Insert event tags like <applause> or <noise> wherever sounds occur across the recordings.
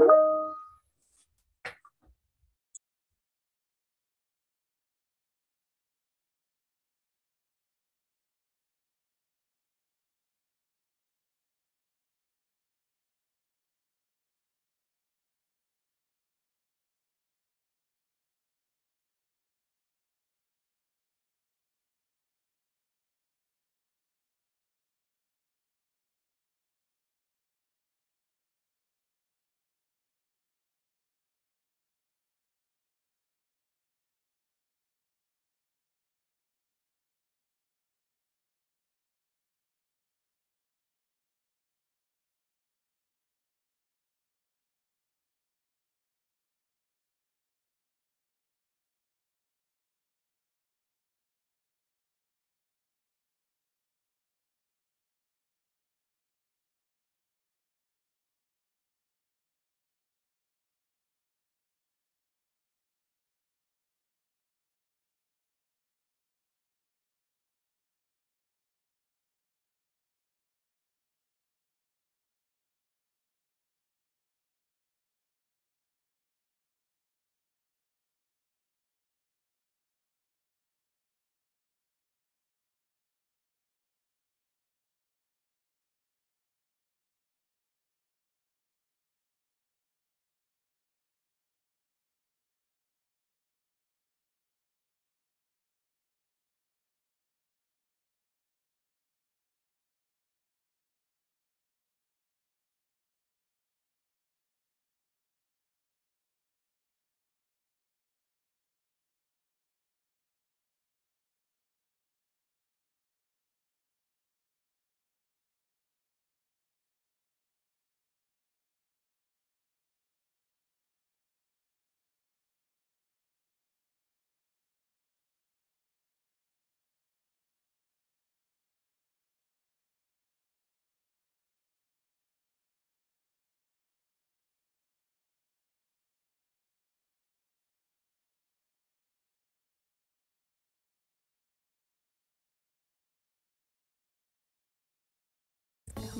you.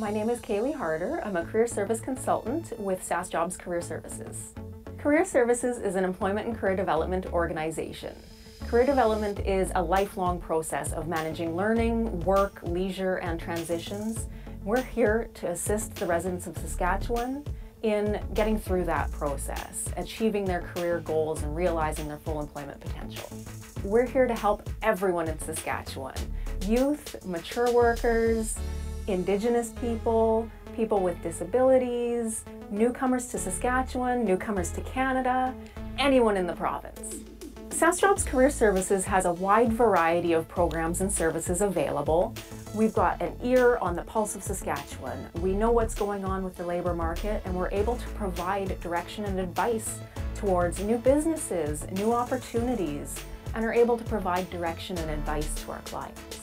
My name is Kaylee Harder. I'm a career service consultant with Sask Jobs Career Services. Career Services is an employment and career development organization. Career development is a lifelong process of managing learning, work, leisure, and transitions. We're here to assist the residents of Saskatchewan in getting through that process, achieving their career goals and realizing their full employment potential. We're here to help everyone in Saskatchewan, youth, mature workers, Indigenous people, people with disabilities, newcomers to Saskatchewan, newcomers to Canada, anyone in the province. Sask Career Services has a wide variety of programs and services available. We've got an ear on the pulse of Saskatchewan. We know what's going on with the labour market and we're able to provide direction and advice towards new businesses, new opportunities, and are able to provide direction and advice to our clients.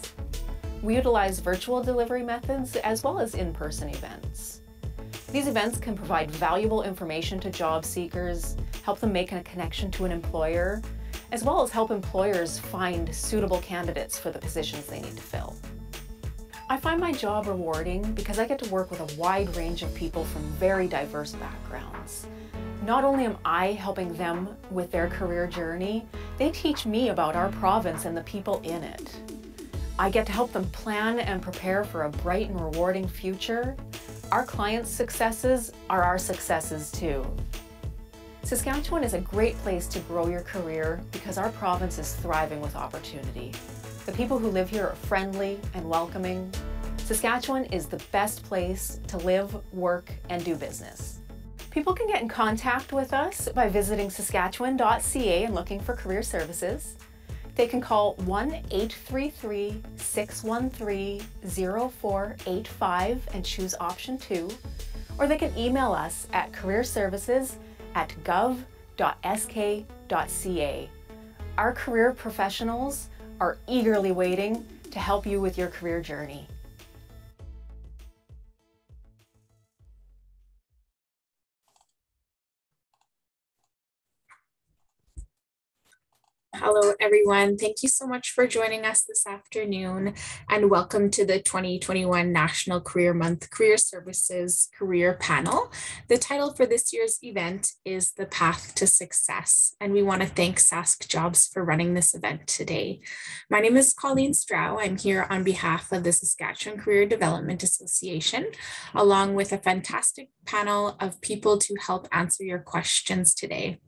We utilize virtual delivery methods as well as in-person events. These events can provide valuable information to job seekers, help them make a connection to an employer, as well as help employers find suitable candidates for the positions they need to fill. I find my job rewarding because I get to work with a wide range of people from very diverse backgrounds. Not only am I helping them with their career journey, they teach me about our province and the people in it. I get to help them plan and prepare for a bright and rewarding future. Our clients' successes are our successes too. Saskatchewan is a great place to grow your career because our province is thriving with opportunity. The people who live here are friendly and welcoming. Saskatchewan is the best place to live, work, and do business. People can get in contact with us by visiting saskatchewan.ca and looking for career services. They can call 1-833-613-0485 and choose option 2, or they can email us at careerservices at gov.sk.ca. Our career professionals are eagerly waiting to help you with your career journey. Hello, everyone. Thank you so much for joining us this afternoon and welcome to the 2021 National Career Month Career Services Career Panel. The title for this year's event is The Path to Success, and we want to thank Sask Jobs for running this event today. My name is Colleen Strow. I'm here on behalf of the Saskatchewan Career Development Association, along with a fantastic panel of people to help answer your questions today.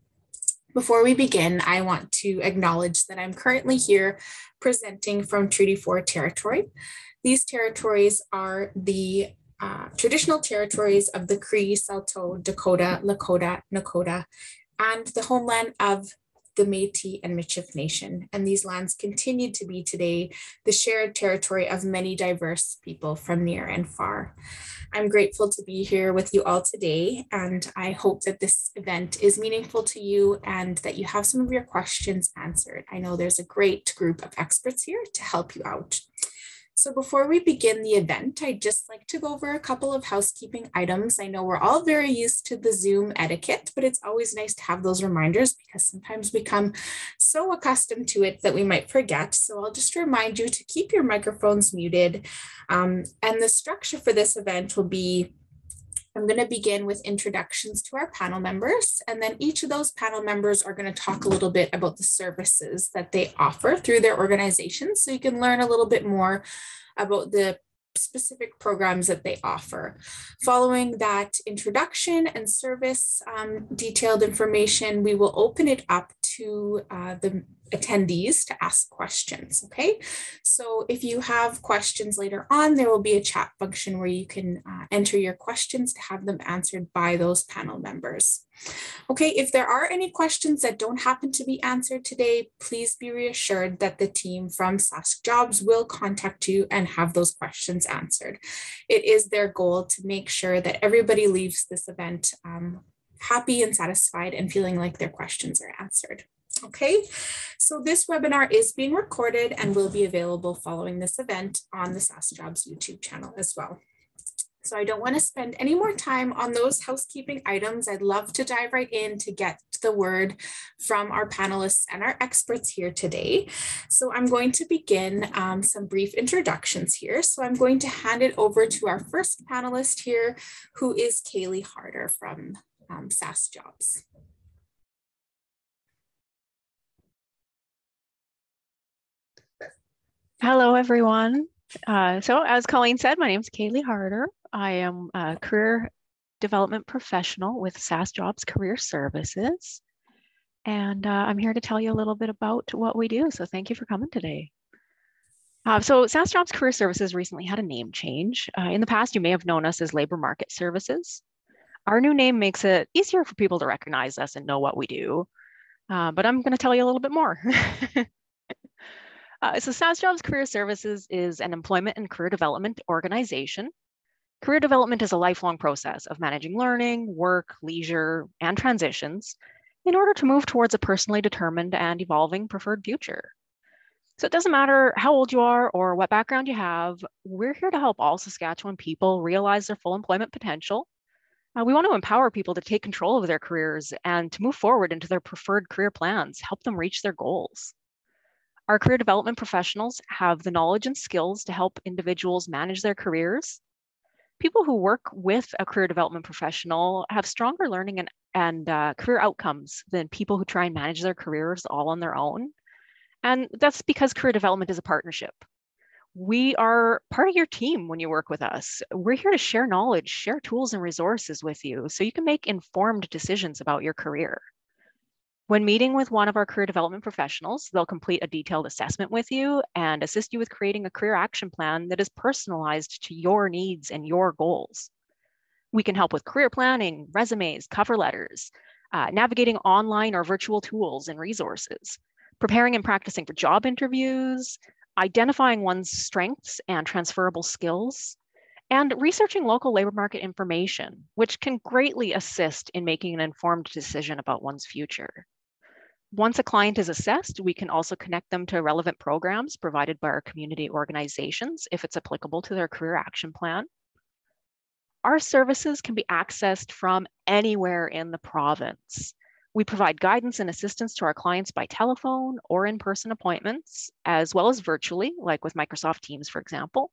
Before we begin, I want to acknowledge that I'm currently here presenting from Treaty 4 territory. These territories are the uh, traditional territories of the Cree, Saulteaux, Dakota, Lakota, Nakota, and the homeland of the Métis and Michif Nation. And these lands continue to be today the shared territory of many diverse people from near and far. I'm grateful to be here with you all today, and I hope that this event is meaningful to you and that you have some of your questions answered. I know there's a great group of experts here to help you out. So before we begin the event, I'd just like to go over a couple of housekeeping items. I know we're all very used to the Zoom etiquette, but it's always nice to have those reminders because sometimes we become so accustomed to it that we might forget. So I'll just remind you to keep your microphones muted. Um, and the structure for this event will be I'm going to begin with introductions to our panel members, and then each of those panel members are going to talk a little bit about the services that they offer through their organizations so you can learn a little bit more about the specific programs that they offer. Following that introduction and service um, detailed information, we will open it up to uh, the attendees to ask questions. Okay, so if you have questions later on, there will be a chat function where you can uh, enter your questions to have them answered by those panel members. Okay, if there are any questions that don't happen to be answered today, please be reassured that the team from Sask Jobs will contact you and have those questions answered. It is their goal to make sure that everybody leaves this event um, happy and satisfied and feeling like their questions are answered. Okay, so this webinar is being recorded and will be available following this event on the Sask Jobs YouTube channel as well. So I don't want to spend any more time on those housekeeping items. I'd love to dive right in to get the word from our panelists and our experts here today. So I'm going to begin um, some brief introductions here. So I'm going to hand it over to our first panelist here, who is Kaylee Harder from um, Sask Jobs. Hello, everyone. Uh, so as Colleen said, my name is Kaylee Harder. I am a career development professional with Sask Jobs Career Services. And uh, I'm here to tell you a little bit about what we do. So thank you for coming today. Uh, so Sask Jobs Career Services recently had a name change. Uh, in the past, you may have known us as Labor Market Services. Our new name makes it easier for people to recognize us and know what we do. Uh, but I'm going to tell you a little bit more. <laughs> Uh, so Sask Jobs Career Services is an employment and career development organization. Career development is a lifelong process of managing learning, work, leisure, and transitions in order to move towards a personally determined and evolving preferred future. So it doesn't matter how old you are or what background you have, we're here to help all Saskatchewan people realize their full employment potential. Uh, we want to empower people to take control of their careers and to move forward into their preferred career plans, help them reach their goals. Our career development professionals have the knowledge and skills to help individuals manage their careers. People who work with a career development professional have stronger learning and, and uh, career outcomes than people who try and manage their careers all on their own. And that's because career development is a partnership. We are part of your team when you work with us. We're here to share knowledge, share tools and resources with you so you can make informed decisions about your career. When meeting with one of our career development professionals, they'll complete a detailed assessment with you and assist you with creating a career action plan that is personalized to your needs and your goals. We can help with career planning, resumes, cover letters, uh, navigating online or virtual tools and resources, preparing and practicing for job interviews, identifying one's strengths and transferable skills, and researching local labor market information, which can greatly assist in making an informed decision about one's future. Once a client is assessed, we can also connect them to relevant programs provided by our community organizations if it's applicable to their career action plan. Our services can be accessed from anywhere in the province. We provide guidance and assistance to our clients by telephone or in-person appointments, as well as virtually, like with Microsoft Teams, for example.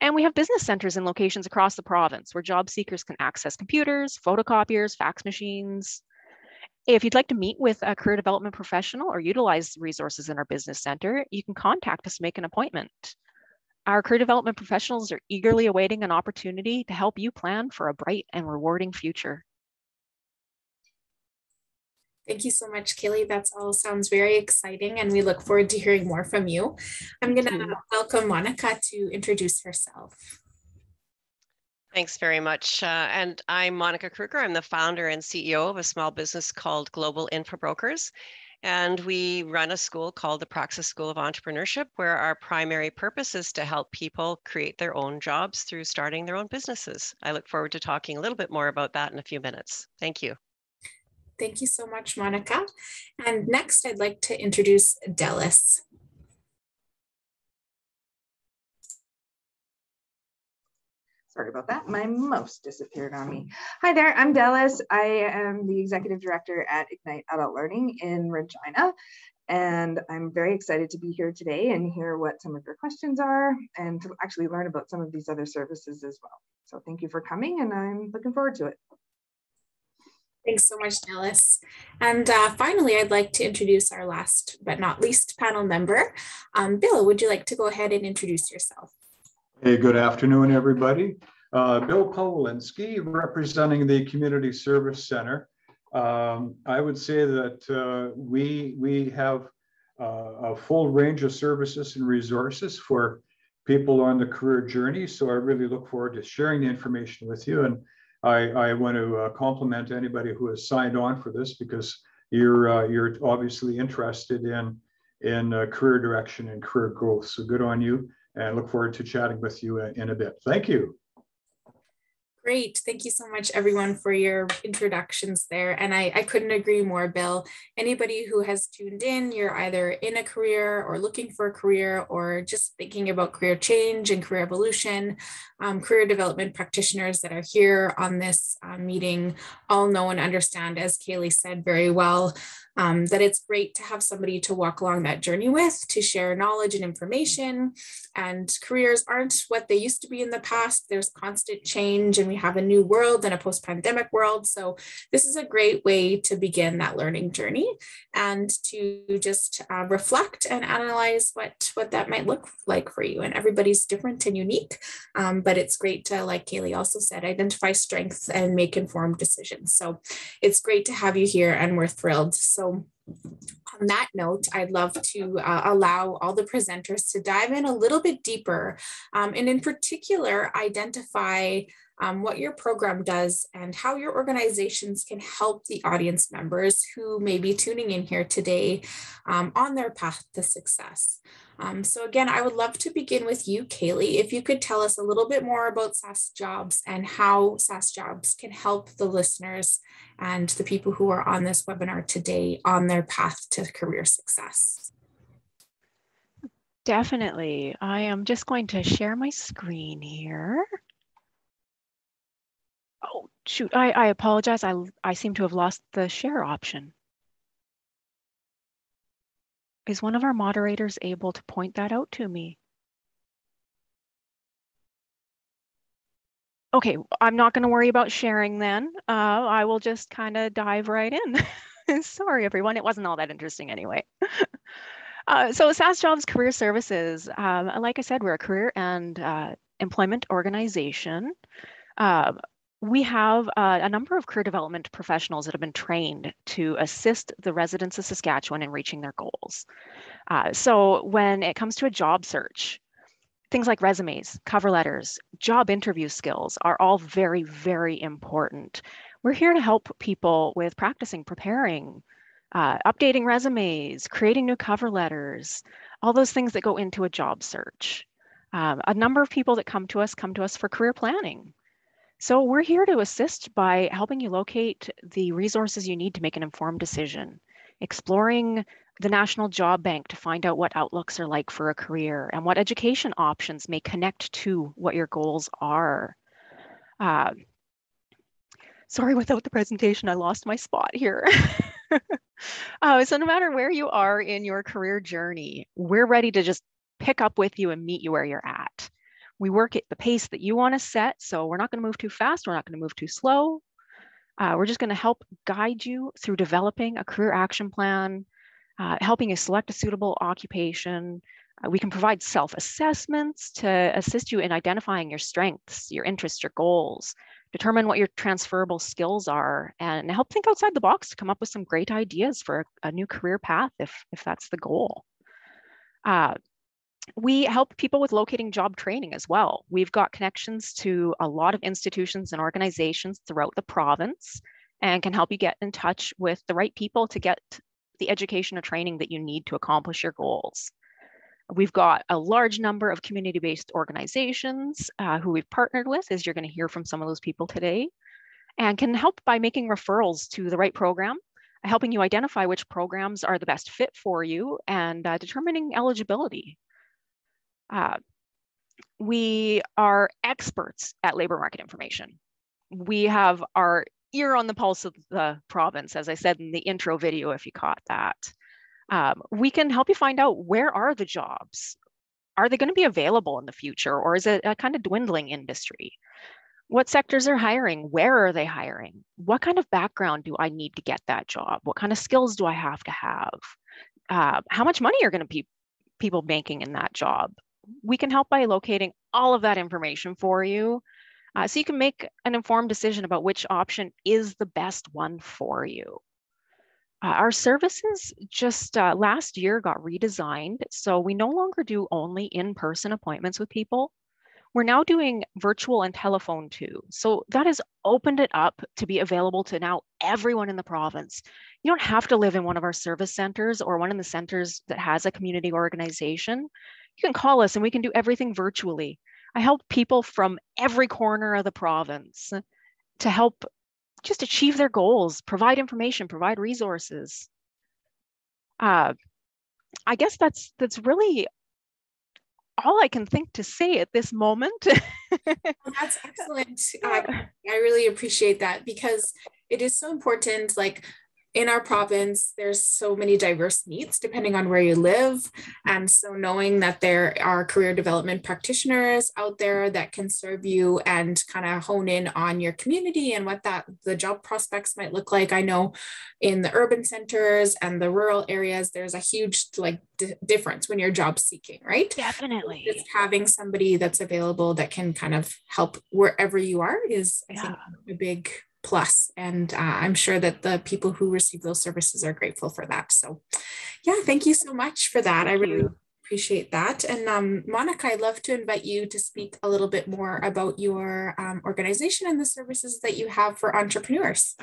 And we have business centers in locations across the province where job seekers can access computers, photocopiers, fax machines. If you'd like to meet with a career development professional or utilize resources in our business center, you can contact us to make an appointment. Our career development professionals are eagerly awaiting an opportunity to help you plan for a bright and rewarding future. Thank you so much, Kaylee. That all sounds very exciting, and we look forward to hearing more from you. I'm going to welcome Monica to introduce herself. Thanks very much. Uh, and I'm Monica Kruger. I'm the founder and CEO of a small business called Global Info Brokers. And we run a school called the Praxis School of Entrepreneurship, where our primary purpose is to help people create their own jobs through starting their own businesses. I look forward to talking a little bit more about that in a few minutes. Thank you. Thank you so much, Monica. And next, I'd like to introduce Delis. Sorry about that. My mouse disappeared on me. Hi there, I'm Dallas. I am the executive director at Ignite Adult Learning in Regina. And I'm very excited to be here today and hear what some of your questions are and to actually learn about some of these other services as well. So thank you for coming and I'm looking forward to it. Thanks so much, Delis. And uh, finally, I'd like to introduce our last but not least panel member. Um, Bill, would you like to go ahead and introduce yourself? Hey, good afternoon, everybody. Uh, Bill Pawlinski, representing the Community Service Center. Um, I would say that uh, we, we have uh, a full range of services and resources for people on the career journey. So I really look forward to sharing the information with you. And I, I want to uh, compliment anybody who has signed on for this because you're, uh, you're obviously interested in, in uh, career direction and career growth. So good on you and look forward to chatting with you uh, in a bit. Thank you. Great. Thank you so much, everyone, for your introductions there. And I, I couldn't agree more, Bill. Anybody who has tuned in, you're either in a career or looking for a career or just thinking about career change and career evolution. Um, career development practitioners that are here on this uh, meeting all know and understand, as Kaylee said very well, um, that it's great to have somebody to walk along that journey with, to share knowledge and information. And careers aren't what they used to be in the past. There's constant change, and we have a new world and a post pandemic world. So, this is a great way to begin that learning journey and to just uh, reflect and analyze what, what that might look like for you. And everybody's different and unique, um, but it's great to, like Kaylee also said, identify strengths and make informed decisions. So, it's great to have you here, and we're thrilled. So, on that note, I'd love to uh, allow all the presenters to dive in a little bit deeper um, and in particular identify um, what your program does and how your organizations can help the audience members who may be tuning in here today um, on their path to success. Um, so again, I would love to begin with you, Kaylee. If you could tell us a little bit more about Sask Jobs and how Sask Jobs can help the listeners and the people who are on this webinar today on their path to career success. Definitely. I am just going to share my screen here. Oh, shoot, I, I apologize. I, I seem to have lost the share option. Is one of our moderators able to point that out to me? Okay, I'm not going to worry about sharing then. Uh, I will just kind of dive right in. <laughs> Sorry, everyone. It wasn't all that interesting anyway. <laughs> uh, so Sask Jobs Career Services, um, like I said, we're a career and uh, employment organization. Uh, we have uh, a number of career development professionals that have been trained to assist the residents of Saskatchewan in reaching their goals. Uh, so when it comes to a job search, things like resumes, cover letters, job interview skills are all very, very important. We're here to help people with practicing, preparing, uh, updating resumes, creating new cover letters, all those things that go into a job search. Um, a number of people that come to us come to us for career planning. So we're here to assist by helping you locate the resources you need to make an informed decision, exploring the National Job Bank to find out what outlooks are like for a career and what education options may connect to what your goals are. Uh, sorry, without the presentation, I lost my spot here. <laughs> uh, so no matter where you are in your career journey, we're ready to just pick up with you and meet you where you're at. We work at the pace that you want to set. So we're not going to move too fast. We're not going to move too slow. Uh, we're just going to help guide you through developing a career action plan, uh, helping you select a suitable occupation. Uh, we can provide self assessments to assist you in identifying your strengths, your interests, your goals, determine what your transferable skills are, and help think outside the box to come up with some great ideas for a, a new career path if, if that's the goal. We help people with locating job training as well. We've got connections to a lot of institutions and organizations throughout the province and can help you get in touch with the right people to get the education or training that you need to accomplish your goals. We've got a large number of community-based organizations uh, who we've partnered with, as you're gonna hear from some of those people today, and can help by making referrals to the right program, helping you identify which programs are the best fit for you, and uh, determining eligibility. Uh, we are experts at labor market information. We have our ear on the pulse of the province, as I said in the intro video, if you caught that. Um, we can help you find out where are the jobs? Are they going to be available in the future, or is it a kind of dwindling industry? What sectors are hiring? Where are they hiring? What kind of background do I need to get that job? What kind of skills do I have to have? Uh, how much money are going to be people making in that job? We can help by locating all of that information for you uh, so you can make an informed decision about which option is the best one for you. Uh, our services just uh, last year got redesigned, so we no longer do only in-person appointments with people. We're now doing virtual and telephone too. So that has opened it up to be available to now everyone in the province. You don't have to live in one of our service centers or one of the centers that has a community organization you can call us and we can do everything virtually. I help people from every corner of the province to help just achieve their goals, provide information, provide resources. Uh, I guess that's that's really all I can think to say at this moment. <laughs> that's excellent. Uh, I really appreciate that because it is so important. Like in our province, there's so many diverse needs depending on where you live. And so knowing that there are career development practitioners out there that can serve you and kind of hone in on your community and what that the job prospects might look like. I know in the urban centers and the rural areas, there's a huge like d- difference when you're job seeking, right? Definitely. Just having somebody that's available that can kind of help wherever you are is, I yeah. think, a big plus. And uh, I'm sure that the people who receive those services are grateful for that. So, yeah, thank you so much for that. Thank I really you. appreciate that. And um, Monica, I'd love to invite you to speak a little bit more about your um, organization and the services that you have for entrepreneurs.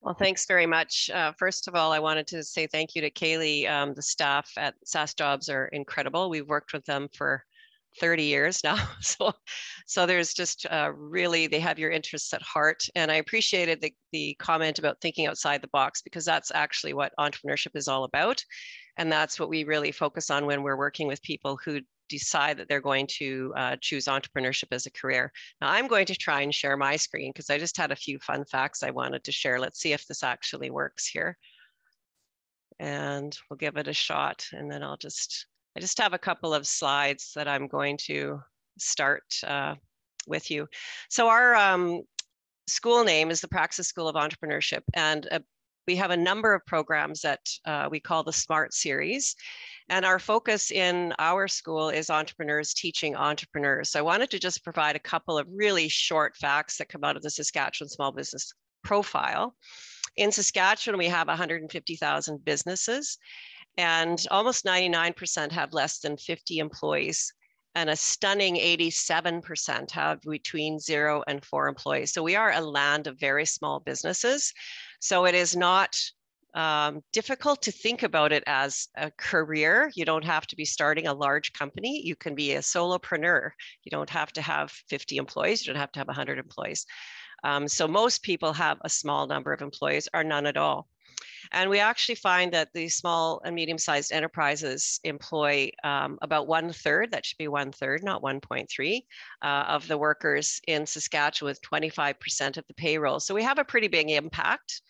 Well, thanks very much. Uh, first of all, I wanted to say thank you to Kaylee. Um, the staff at Sask Jobs are incredible. We've worked with them for 30 years now. <laughs> So, so there's just uh, really, they have your interests at heart. And I appreciated the, the comment about thinking outside the box because that's actually what entrepreneurship is all about. And that's what we really focus on when we're working with people who decide that they're going to uh, choose entrepreneurship as a career. Now I'm going to try and share my screen because I just had a few fun facts I wanted to share. Let's see if this actually works here. And we'll give it a shot and then I'll just I just have a couple of slides that I'm going to start uh, with you. So our um, school name is the Praxis School of Entrepreneurship, and uh, we have a number of programs that uh, we call the SMART series. And our focus in our school is entrepreneurs teaching entrepreneurs. So I wanted to just provide a couple of really short facts that come out of the Saskatchewan Small Business Profile. In Saskatchewan, we have 150,000 businesses and almost 99% have less than 50 employees and a stunning 87% have between zero and four employees. So we are a land of very small businesses. So it is not um, difficult to think about it as a career. You don't have to be starting a large company. You can be a solopreneur. You don't have to have 50 employees. You don't have to have 100 employees. Um, so most people have a small number of employees or none at all. And we actually find that the small and medium-sized enterprises employ um, about one third, that should be one third, not 1.3, uh, of the workers in Saskatchewan with 25% of the payroll. So we have a pretty big impact.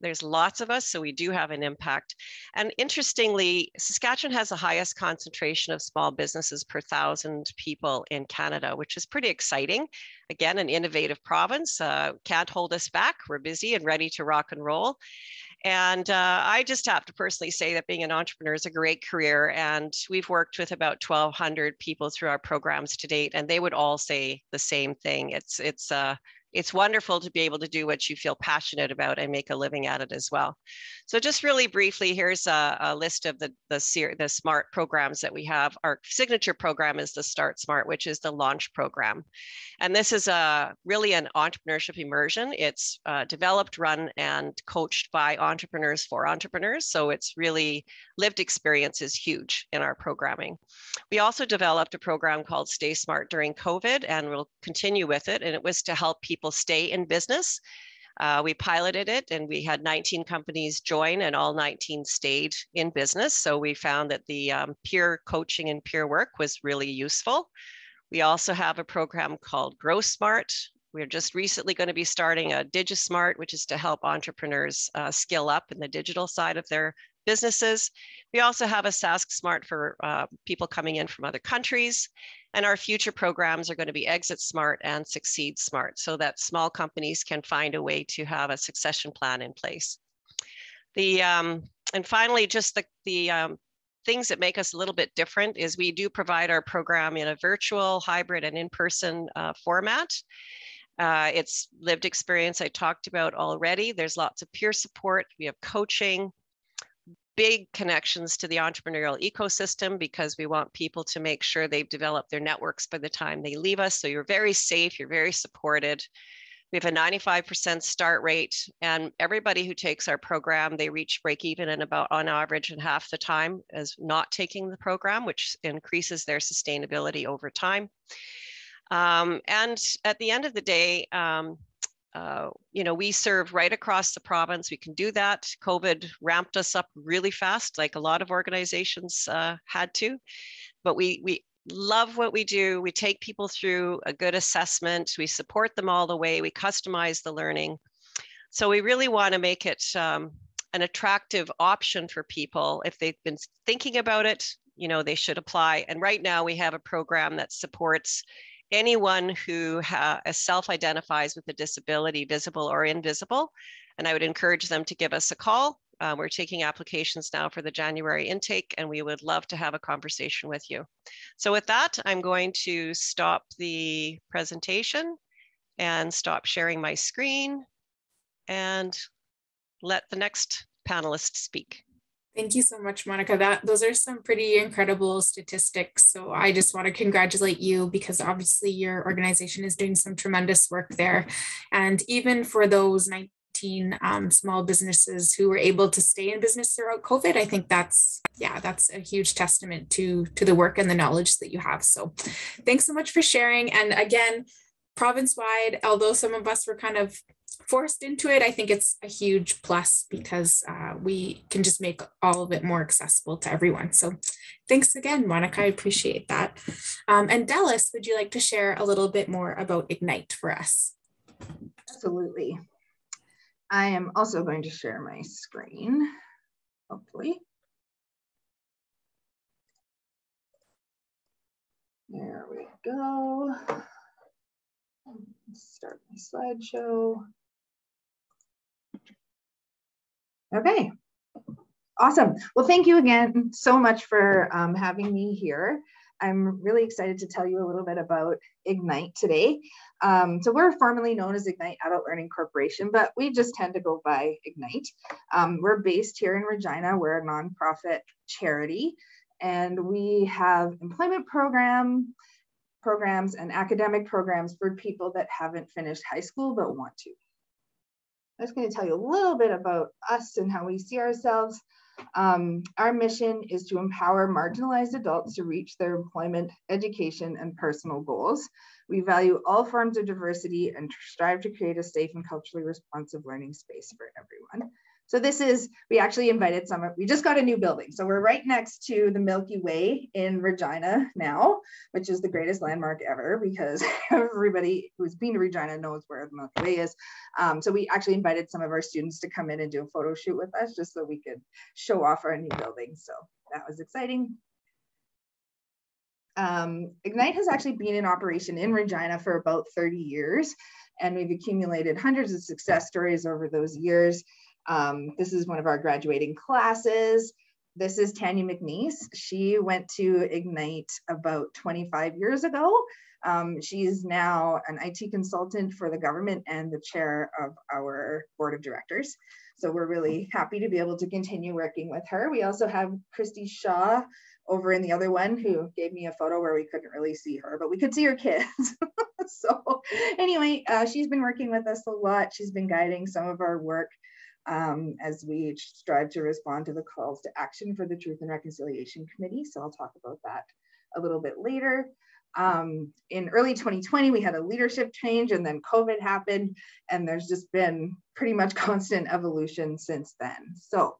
There's lots of us, so we do have an impact. And interestingly, Saskatchewan has the highest concentration of small businesses per thousand people in Canada, which is pretty exciting. Again, an innovative province, uh, can't hold us back. We're busy and ready to rock and roll. And uh, I just have to personally say that being an entrepreneur is a great career. And we've worked with about 1,200 people through our programs to date, and they would all say the same thing. It's it's uh, it's wonderful to be able to do what you feel passionate about and make a living at it as well. So just really briefly, here's a, a list of the, the, the SMART programs that we have. Our signature program is the Start Smart, which is the launch program. And this is a really an entrepreneurship immersion. It's uh, developed, run, and coached by entrepreneurs for entrepreneurs. So it's really lived experience is huge in our programming. We also developed a program called Stay Smart during COVID, and we'll continue with it. And it was to help people stay in business. Uh, we piloted it and we had 19 companies join and all 19 stayed in business. So we found that the um, peer coaching and peer work was really useful. We also have a program called Grow Smart. We're just recently going to be starting a DigiSmart, which is to help entrepreneurs uh, skill up in the digital side of their businesses. We also have a Sask Smart for uh, people coming in from other countries. And our future programs are going to be Exit Smart and Succeed Smart so that small companies can find a way to have a succession plan in place. The, um, and finally, just the, the um, things that make us a little bit different is we do provide our program in a virtual, hybrid, and in-person uh, format. Uh, it's lived experience I talked about already. There's lots of peer support. We have coaching big connections to the entrepreneurial ecosystem because we want people to make sure they've developed their networks by the time they leave us. So you're very safe, you're very supported. We have a 95% start rate, and everybody who takes our program, they reach break even in about on average in half the time as not taking the program, which increases their sustainability over time. Um, and at the end of the day, um, uh, you know, we serve right across the province. We can do that. COVID ramped us up really fast, like a lot of organizations uh, had to. But we we love what we do. We take people through a good assessment. We support them all the way. We customize the learning. So we really want to make it um, an attractive option for people if they've been thinking about it. You know, they should apply. And right now we have a program that supports anyone who ha- self-identifies with a disability, visible or invisible. And I would encourage them to give us a call. Uh, we're taking applications now for the January intake, and we would love to have a conversation with you. So with that, I'm going to stop the presentation and stop sharing my screen and let the next panelist speak. Thank you so much, Monica. That those are some pretty incredible statistics. So I just want to congratulate you because obviously your organization is doing some tremendous work there. And even for those 19 um, small businesses who were able to stay in business throughout COVID, I think that's yeah, that's a huge testament to to the work and the knowledge that you have. So thanks so much for sharing. And again, province wide, although some of us were kind of forced into it, I think it's a huge plus because uh, we can just make all of it more accessible to everyone. So thanks again, Monica. I appreciate that. Um, and Dallas, would you like to share a little bit more about Ignite for us? Absolutely. I am also going to share my screen, hopefully. There we go. Start my slideshow. Okay, awesome. Well, thank you again so much for um, having me here. I'm really excited to tell you a little bit about Ignite today. Um, so we're formerly known as Ignite Adult Learning Corporation, but we just tend to go by Ignite. Um, we're based here in Regina. We're a nonprofit charity, and we have employment program programs and academic programs for people that haven't finished high school but want to. I'm just going to tell you a little bit about us and how we see ourselves. Um, our mission is to empower marginalized adults to reach their employment, education, and personal goals. We value all forms of diversity and strive to create a safe and culturally responsive learning space for everyone. So this is, we actually invited some, of we just got a new building. So we're right next to the Milky Way in Regina now, which is the greatest landmark ever because <laughs> everybody who's been to Regina knows where the Milky Way is. Um, so we actually invited some of our students to come in and do a photo shoot with us just so we could show off our new building. So that was exciting. Um, Ignite has actually been in operation in Regina for about 30 years, and we've accumulated hundreds of success stories over those years. Um, this is one of our graduating classes. This is Tanya McNeese. She went to Ignite about 25 years ago. Um, she's now an IT consultant for the government and the chair of our board of directors. So we're really happy to be able to continue working with her. We also have Christy Shaw over in the other one who gave me a photo where we couldn't really see her, but we could see her kids. <laughs> so anyway, uh, she's been working with us a lot. She's been guiding some of our work um, as we strive to respond to the calls to action for the Truth and Reconciliation Committee. So I'll talk about that a little bit later. Um, in early 2020, we had a leadership change and then COVID happened, and there's just been pretty much <laughs> constant evolution since then. So,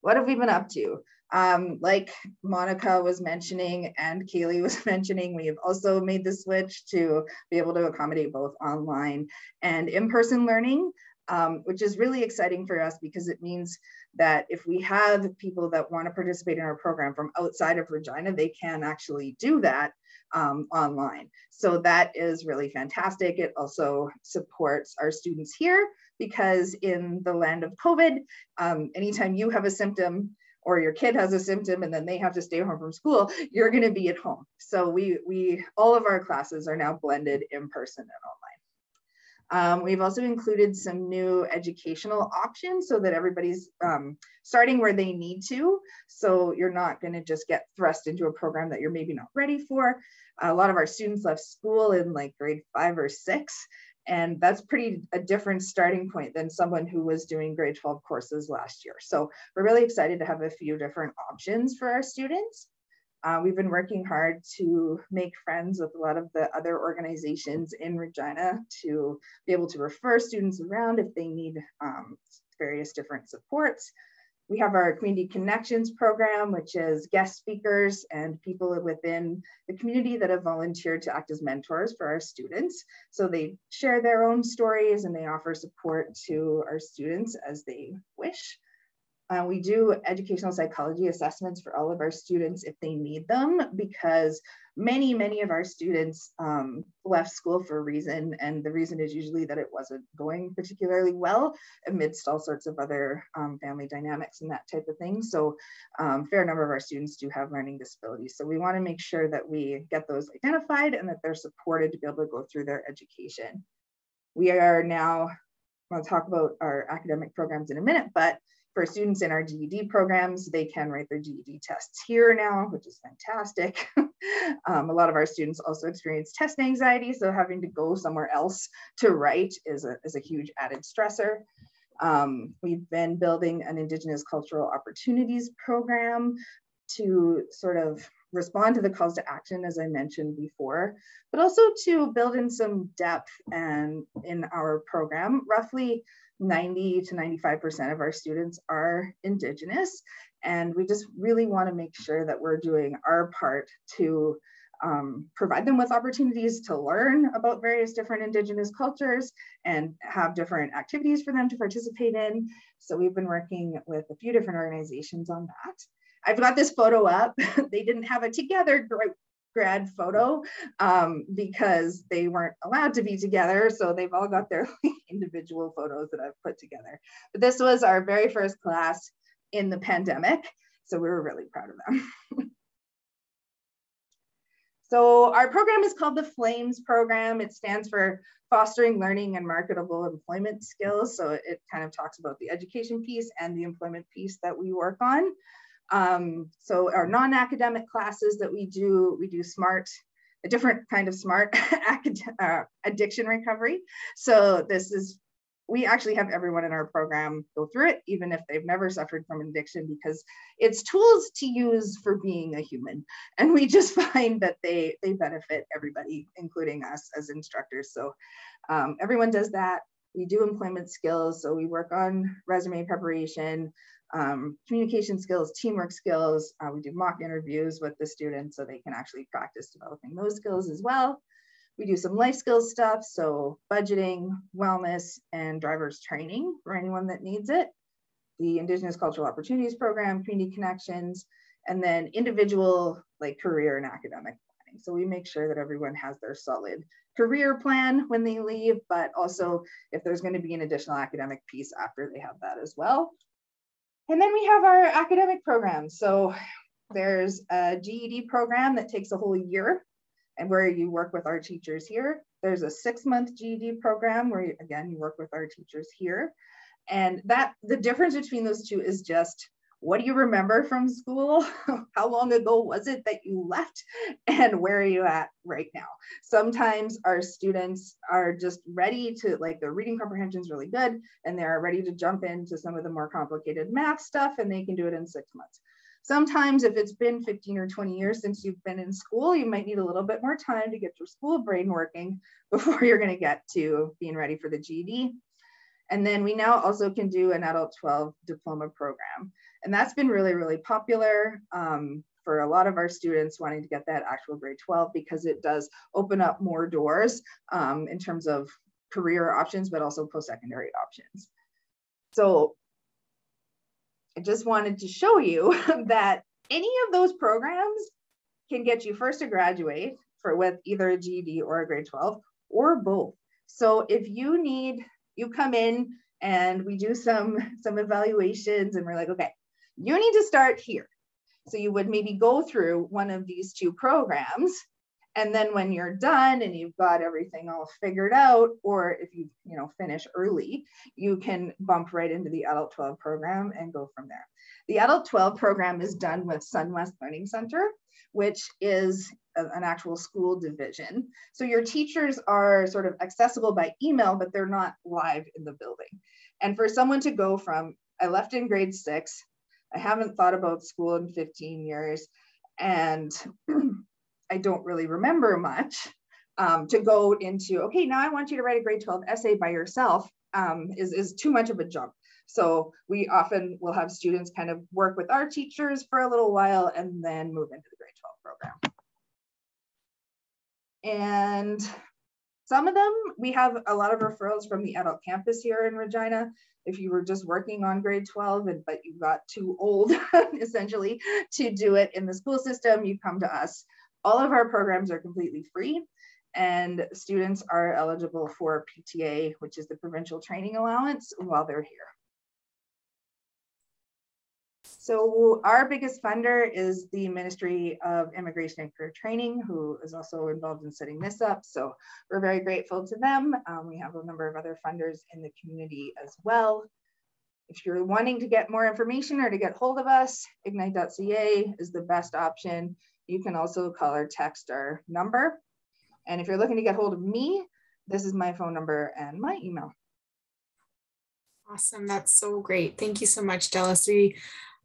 what have we been up to? Um, like Monica was mentioning and Kaylee was <laughs> mentioning, we have also made the switch to be able to accommodate both online and in-person learning um, which is really exciting for us because it means that if we have people that want to participate in our program from outside of Regina, they can actually do that um, online. So that is really fantastic. It also supports our students here because in the land of COVID, um, anytime you have a symptom, or your kid has a symptom and then they have to stay home from school, you're going to be at home. So we we all of our classes are now blended in person and online. Um, we've also included some new educational options so that everybody's um, starting where they need to. So you're not going to just get thrust into a program that you're maybe not ready for. A lot of our students left school in like grade five or six. And that's pretty a different starting point than someone who was doing grade 12 courses last year. So we're really excited to have a few different options for our students. Uh, we've been working hard to make friends with a lot of the other organizations in Regina to be able to refer students around if they need um, various different supports. We have our Community Connections program, which is guest speakers and people within the community that have volunteered to act as mentors for our students. So they share their own stories and they offer support to our students as they wish. Uh, we do educational psychology assessments for all of our students if they need them because many, many of our students um, left school for a reason. And the reason is usually that it wasn't going particularly well amidst all sorts of other um, family dynamics and that type of thing. So um, fair number of our students do have learning disabilities. So we wanna make sure that we get those identified and that they're supported to be able to go through their education. We are now, I'll talk about our academic programs in a minute, but for students in our GED programs, they can write their GED tests here now, which is fantastic. <laughs> um, a lot of our students also experience test anxiety, so having to go somewhere else to write is a, is a huge added stressor. Um, we've been building an Indigenous Cultural Opportunities program to sort of respond to the calls to action, as I mentioned before, but also to build in some depth and in our program. Roughly 90 to 95% of our students are Indigenous. And we just really want to make sure that we're doing our part to um, provide them with opportunities to learn about various different Indigenous cultures and have different activities for them to participate in. So we've been working with a few different organizations on that. I've got this photo up. <laughs> they didn't have a together group grad photo um, because they weren't allowed to be together. So they've all got their <laughs> individual photos that I've put together. But this was our very first class in the pandemic. So we were really proud of them. <laughs> so our program is called the FLAMES program. It stands for Fostering Learning and Marketable Employment Skills. So it kind of talks about the education piece and the employment piece that we work on. Um, so our non-academic classes that we do, we do SMART, a different kind of SMART <laughs> uh, addiction recovery. So this is, we actually have everyone in our program go through it, even if they've never suffered from addiction, because it's tools to use for being a human. And we just <laughs> find that they, they benefit everybody, including us as instructors. So um, everyone does that We do employment skills. So we work on resume preparation, um, communication skills, teamwork skills. Uh, we do mock interviews with the students so they can actually practice developing those skills as well. We do some life skills stuff, so budgeting, wellness, and driver's training for anyone that needs it. The Indigenous Cultural Opportunities Program, Community Connections, and then individual like career and academic planning. So we make sure that everyone has their solid career plan when they leave, but also if there's going to be an additional academic piece after they have that as well. And then we have our academic programs. So there's a GED program that takes a whole year and where you work with our teachers here. There's a six month GED program where, again, you work with our teachers here. And that the difference between those two is just what do you remember from school? <laughs> How long ago was it that you left? <laughs> And where are you at right now? Sometimes our students are just ready to, like, their reading comprehension is really good and they're ready to jump into some of the more complicated math stuff and they can do it in six months. Sometimes if it's been 15 or 20 years since you've been in school, you might need a little bit more time to get your school brain working <laughs> before you're gonna get to being ready for the GED. And then we now also can do an adult 12 diploma program. And that's been really, really popular um, for a lot of our students wanting to get that actual grade 12 because it does open up more doors um, in terms of career options, but also post-secondary options. So I just wanted to show you <laughs> that any of those programs can get you first to graduate for with either a GED or a grade 12 or both. So if you need, you come in and we do some, some evaluations and we're like, okay, you need to start here. So you would maybe go through one of these two programs and then when you're done and you've got everything all figured out, or if you, you know, finish early, you can bump right into the Adult 12 program and go from there. The Adult 12 program is done with SunWest Learning Center, which is an actual school division. So your teachers are sort of accessible by email, but they're not live in the building. And for someone to go from, I left in grade six, I haven't thought about school in 15 years, and <clears throat> I don't really remember much, um, to go into, okay, now I want you to write a grade 12 essay by yourself um, is, is too much of a jump. So we often will have students kind of work with our teachers for a little while and then move into the grade 12 program. And some of them, we have a lot of referrals from the adult campus here in Regina. If you were just working on grade 12, and, but you got too old <laughs> essentially to do it in the school system, you come to us. All of our programs are completely free and students are eligible for PTA, which is the provincial training allowance while they're here. So our biggest funder is the Ministry of Immigration and Career Training, who is also involved in setting this up. So we're very grateful to them. Um, we have a number of other funders in the community as well. If you're wanting to get more information or to get hold of us, ignite.ca is the best option. You can also call or text our number. And if you're looking to get hold of me, this is my phone number and my email. Awesome. That's so great. Thank you so much, Dallas. We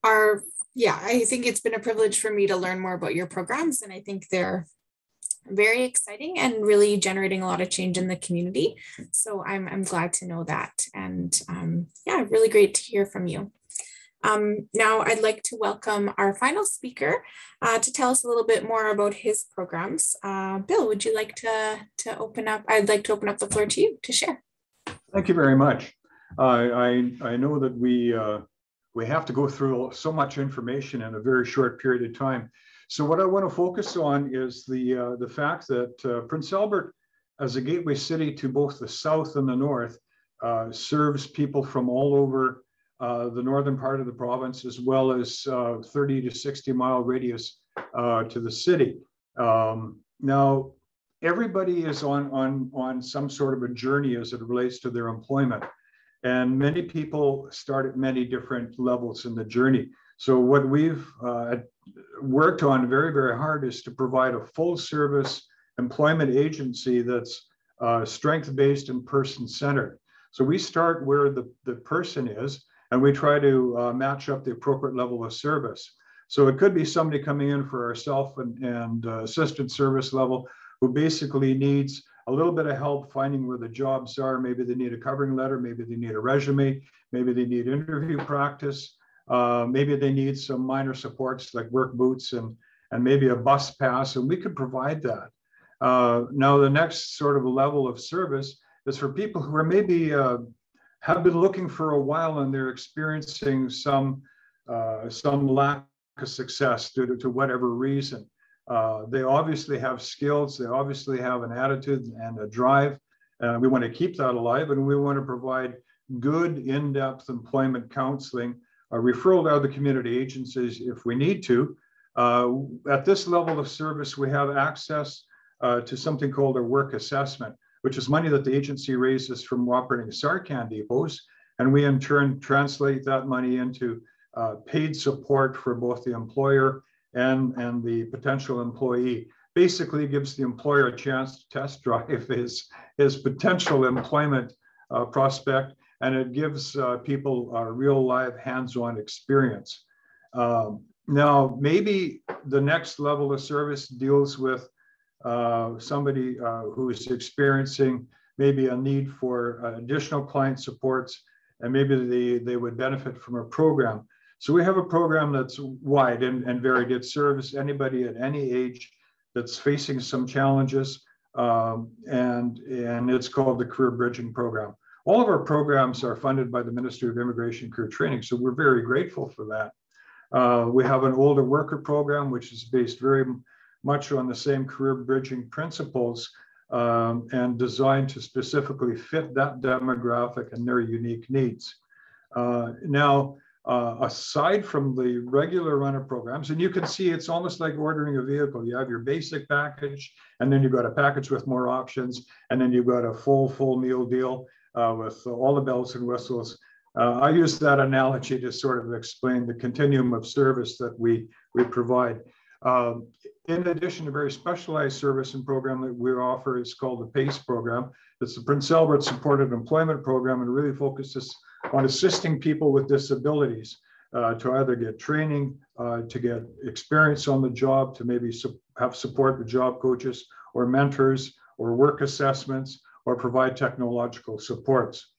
are, yeah, I think it's been a privilege for me to learn more about your programs. And I think they're very exciting and really generating a lot of change in the community. So I'm, I'm glad to know that. And um, yeah, really great to hear from you. Um, now I'd like to welcome our final speaker uh, to tell us a little bit more about his programs. Uh, Bill, would you like to, to open up? I'd like to open up the floor to you to share. Thank you very much. Uh, I, I know that we, uh, we have to go through so much information in a very short period of time. So what I want to focus on is the, uh, the fact that uh, Prince Albert, as a gateway city to both the south and the north, serves people from all over uh, the northern part of the province, as well as uh, 30 to 60 mile radius uh, to the city. Um, now, everybody is on, on, on some sort of a journey as it relates to their employment. And many people start at many different levels in the journey. So what we've uh, worked on very, very hard is to provide a full service employment agency that's uh, strength-based and person-centered. So we start where the, the person is, and we try to uh, match up the appropriate level of service. So it could be somebody coming in for our self and, and uh, assisted service level who basically needs a little bit of help finding where the jobs are. Maybe they need a covering letter, maybe they need a resume, maybe they need interview practice, uh, maybe they need some minor supports like work boots and, and maybe a bus pass, and we could provide that. Uh, now, the next sort of level of service is for people who are maybe uh, have been looking for a while and they're experiencing some uh, some lack of success due to, to whatever reason. Uh, they obviously have skills, they obviously have an attitude and a drive. Uh, we want to keep that alive and we want to provide good in-depth employment counseling, a referral to other community agencies if we need to. Uh, at this level of service, we have access uh, to something called a work assessment, which is money that the agency raises from operating SARCAN depots. And we in turn translate that money into uh, paid support for both the employer and, and the potential employee. Basically gives the employer a chance to test drive <laughs> his, his potential employment uh, prospect, and it gives uh, people a real live hands-on experience. Um, now, maybe the next level of service deals with uh, somebody uh, who is experiencing maybe a need for uh, additional client supports, and maybe they, they would benefit from a program. So we have a program that's wide and, and varied. It serves anybody at any age that's facing some challenges, um, and, and it's called the Career Bridging Program. All of our programs are funded by the Ministry of Immigration Career Training, so we're very grateful for that. Uh, we have an older worker program, which is based very much on the same career bridging principles um, and designed to specifically fit that demographic and their unique needs. Uh, now, uh, aside from the regular runner programs, and you can see it's almost like ordering a vehicle. You have your basic package, and then you've got a package with more options, and then you've got a full, full meal deal uh, with all the bells and whistles. Uh, I use that analogy to sort of explain the continuum of service that we, we provide. Um, in addition, a very specialized service and program that we offer is called the PACE program. It's the Prince Albert Supported Employment Program and really focuses on assisting people with disabilities uh, to either get training, uh, to get experience on the job, to maybe su have support with job coaches or mentors or work assessments or provide technological supports.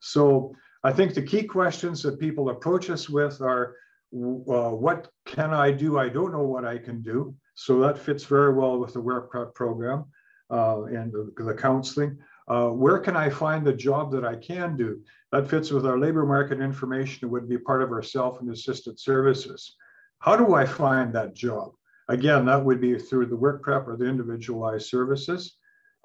So I think the key questions that people approach us with are, uh, what can I do? I don't know what I can do. So that fits very well with the work prep program uh, and the, the counseling. Uh, where can I find the job that I can do? That fits with our labor market information. It would be part of our self and assisted services. How do I find that job? Again, that would be through the work prep or the individualized services.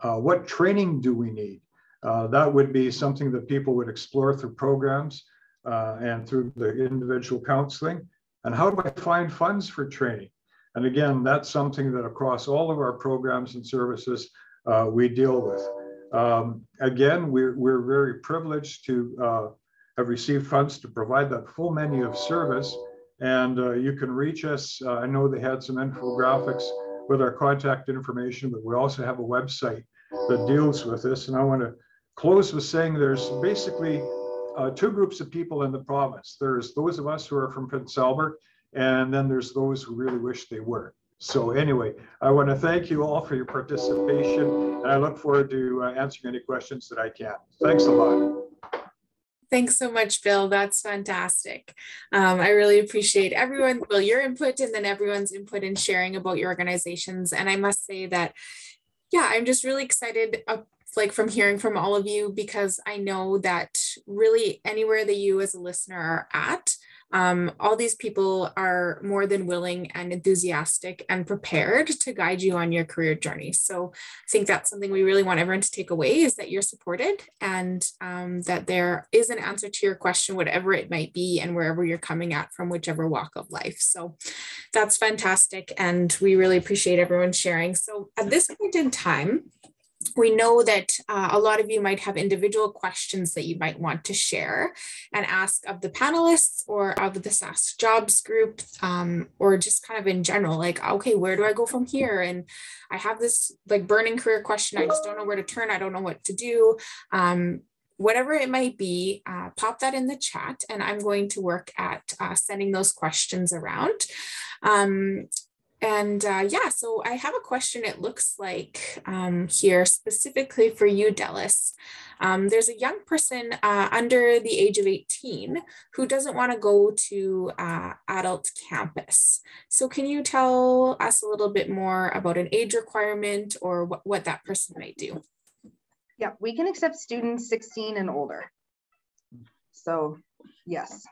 Uh, what training do we need? Uh, that would be something that people would explore through programs uh, and through the individual counseling. And how do I find funds for training? And again, that's something that across all of our programs and services uh, we deal with. Um, again, we're, we're very privileged to uh, have received funds to provide that full menu of service. And uh, you can reach us. Uh, I know they had some infographics with our contact information, but we also have a website that deals with this. And I want to close with saying there's basically uh, two groups of people in the province. There's those of us who are from Prince Albert, and then there's those who really wish they were. So anyway, I want to thank you all for your participation, and I look forward to uh, answering any questions that I can. Thanks a lot. Thanks so much, Bill. That's fantastic. Um, I really appreciate everyone, well, your input and then everyone's input in sharing about your organizations. And I must say that, yeah, I'm just really excited uh, like from hearing from all of you because I know that really anywhere that you as a listener are at, um, all these people are more than willing and enthusiastic and prepared to guide you on your career journey. So I think that's something we really want everyone to take away is that you're supported and um, that there is an answer to your question, whatever it might be, and wherever you're coming at from whichever walk of life. So that's fantastic. And we really appreciate everyone sharing. So at this point in time, we know that uh, a lot of you might have individual questions that you might want to share and ask of the panelists or of the Sask Jobs group um, or just kind of in general, like, okay, where do I go from here? And I have this like burning career question. I just don't know where to turn. I don't know what to do. Um, whatever it might be, uh, pop that in the chat and I'm going to work at uh, sending those questions around. Um, And uh, yeah, so I have a question. It looks like um, here specifically for you, Dallas. Um, there's a young person uh, under the age of 18 who doesn't want to go to uh, adult campus. So can you tell us a little bit more about an age requirement or what, what that person might do? Yeah, we can accept students 16 and older. So yes,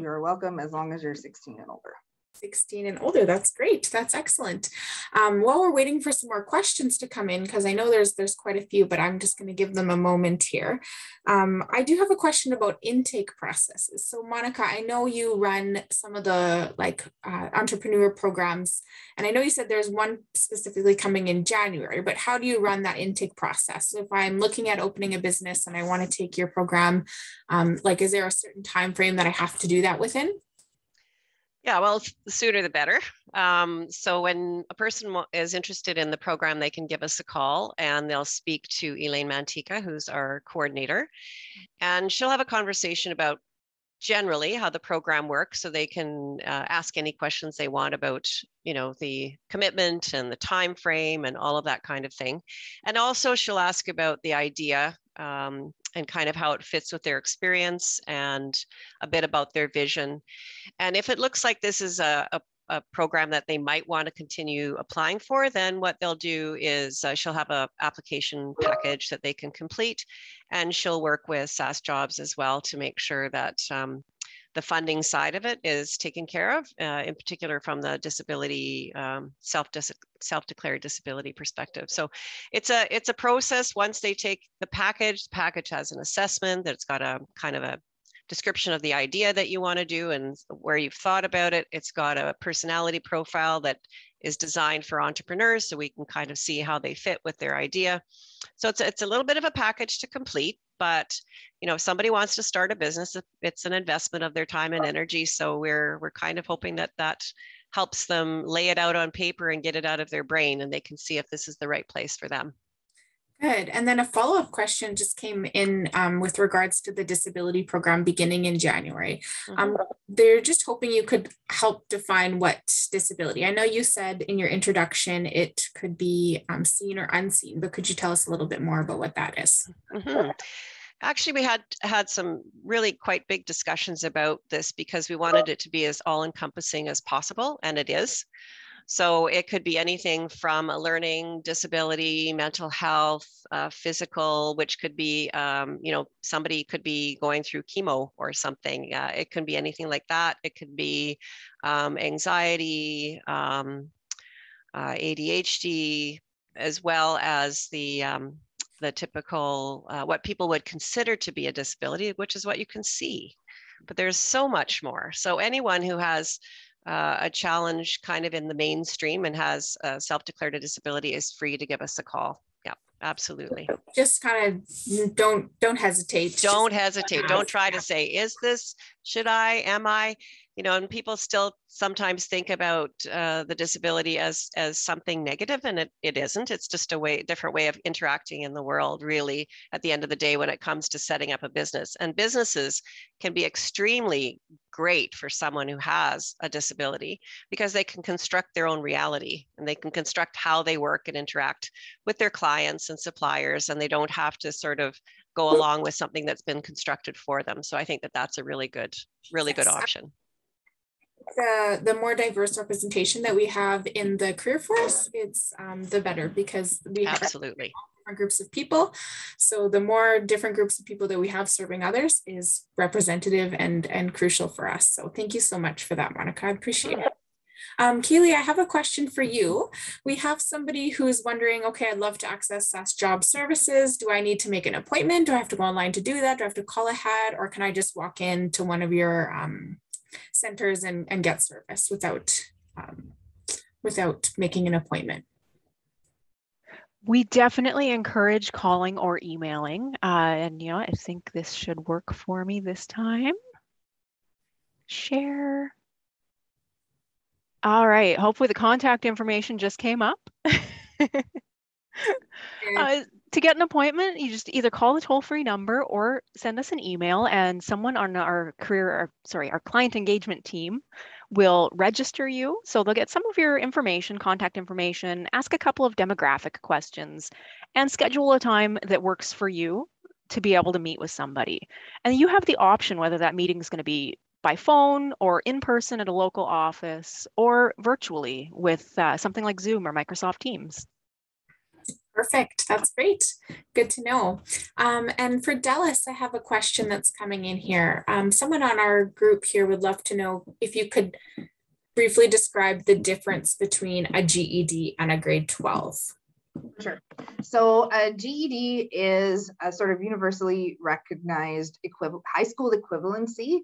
you're welcome as long as you're 16 and older. 16 and older. That's great. That's excellent. Um, while we're waiting for some more questions to come in, because I know there's there's quite a few, but I'm just going to give them a moment here. Um, I do have a question about intake processes. So Monica, I know you run some of the like uh, entrepreneur programs, and I know you said there's one specifically coming in January, but how do you run that intake process? If I'm looking at opening a business and I want to take your program, um, like is there a certain time frame that I have to do that within? Yeah, well, the sooner the better. Um, so when a person is interested in the program, they can give us a call and they'll speak to Elaine Mantica, who's our coordinator, and she'll have a conversation about generally how the program works so they can uh, ask any questions they want about you know the commitment and the time frame and all of that kind of thing and also she'll ask about the idea um, and kind of how it fits with their experience and a bit about their vision. And if it looks like this is a, a, a program that they might want to continue applying for, then what they'll do is uh, she'll have a application package that they can complete and she'll work with Sask Jobs as well to make sure that um, the funding side of it is taken care of, uh, in particular from the disability um, self self-declared disability perspective. So it's a it's a process. Once they take the package, the package has an assessment that's got a kind of a description of the idea that you want to do and where you've thought about it. It's got a personality profile that is designed for entrepreneurs so we can kind of see how they fit with their idea. So it's, it's a little bit of a package to complete, but you know, if somebody wants to start a business, it's an investment of their time and energy. So we're, we're kind of hoping that that helps them lay it out on paper and get it out of their brain and they can see if this is the right place for them. Good. And then a follow up question just came in um, with regards to the disability program beginning in January. Mm-hmm. Um, they're just hoping you could help define what disability. I know you said in your introduction it could be um, seen or unseen, but could you tell us a little bit more about what that is? Mm-hmm. Actually, we had had some really quite big discussions about this because we wanted it to be as all encompassing as possible, and it is. So it could be anything from a learning disability, mental health, uh, physical, which could be, um, you know, somebody could be going through chemo or something. Uh, it can be anything like that. It could be um, anxiety, um, uh, ADHD, as well as the um, the typical uh, what people would consider to be a disability, which is what you can see. But there's so much more. So anyone who has uh, a challenge kind of in the mainstream and has a self-declared a disability is free to give us a call. Yeah absolutely. Just kind of don't don't hesitate. Don't hesitate. don't try to say is this should i am i you know and people still sometimes think about uh, the disability as as something negative and it, it isn't. It's just a way different way of interacting in the world really at the end of the day when it comes to setting up a business. And businesses can be extremely great for someone who has a disability because they can construct their own reality and they can construct how they work and interact with their clients and suppliers and they don't have to sort of go along with something that's been constructed for them. So i think that that's a really good really good option the the more diverse representation that we have in the career force, it's um, the better because we absolutely have different groups of people. So the more different groups of people that we have serving others is representative and and crucial for us. So thank you so much for that, Monica. I appreciate it. Um, Kaylee, I have a question for you. We have somebody who's wondering, okay, I'd love to access Sask Job services. Do I need to make an appointment? Do I have to go online to do that? Do I have to call ahead? Or can I just walk in to one of your um, centers and, and get service without um, without making an appointment. We definitely encourage calling or emailing. Uh, and, you know, I think this should work for me this time. Share. All right. Hopefully the contact information just came up. <laughs> uh, to get an appointment, you just either call the toll free number or send us an email, and someone on our career, or, sorry, our client engagement team will register you. So they'll get some of your information, contact information, ask a couple of demographic questions, and schedule a time that works for you to be able to meet with somebody. And you have the option whether that meeting is going to be by phone or in person at a local office or virtually with uh, something like Zoom or Microsoft Teams. Perfect. That's great. Good to know. Um, and for Dallas, I have a question that's coming in here. Um, someone on our group here would love to know if you could briefly describe the difference between a GED and a grade 12. Sure. So a GED is a sort of universally recognized high school equivalency.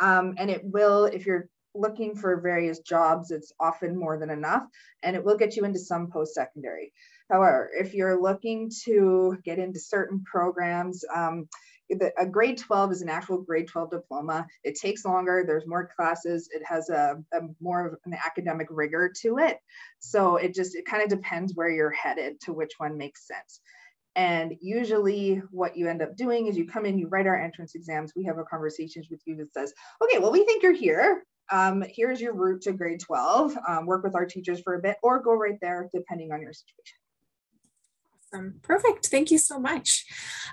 Um, and it will, if you're looking for various jobs, it's often more than enough, and it will get you into some post-secondary. However, if you're looking to get into certain programs, um, the, a grade 12 is an actual grade 12 diploma. It takes longer, there's more classes, it has a, a more of an academic rigor to it. So it just, it kind of depends where you're headed to which one makes sense. And usually what you end up doing is you come in, you write our entrance exams, we have a conversations with you that says, okay, well, we think you're here. Um, here's your route to grade 12, um, work with our teachers for a bit or go right there depending on your situation. Awesome. Perfect. Thank you so much.